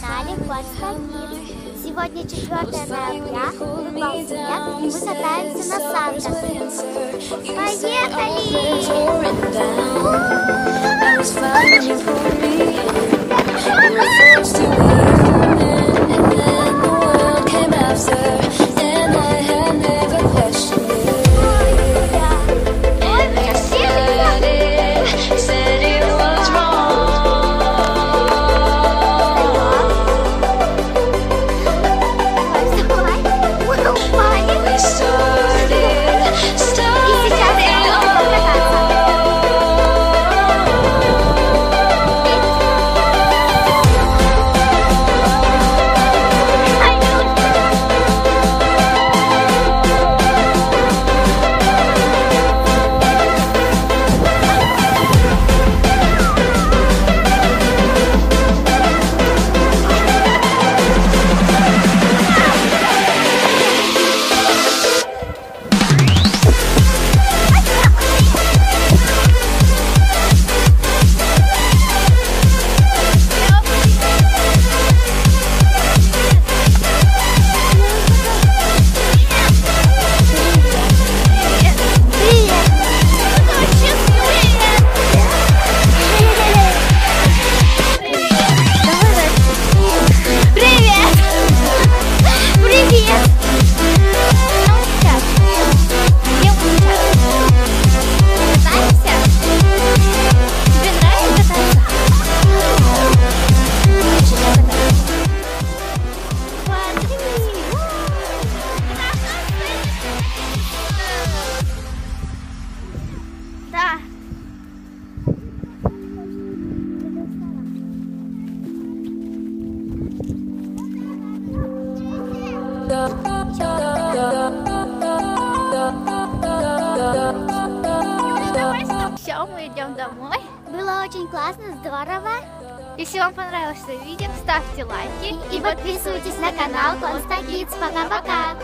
Константин. Сегодня 4 ноября, снег, и мы катаемся на санках. Ой, Все, мы идем домой. Было очень классно, здорово. Если вам понравилось это видео, ставьте лайки И подписывайтесь на канал Конста Kids. Пока-пока.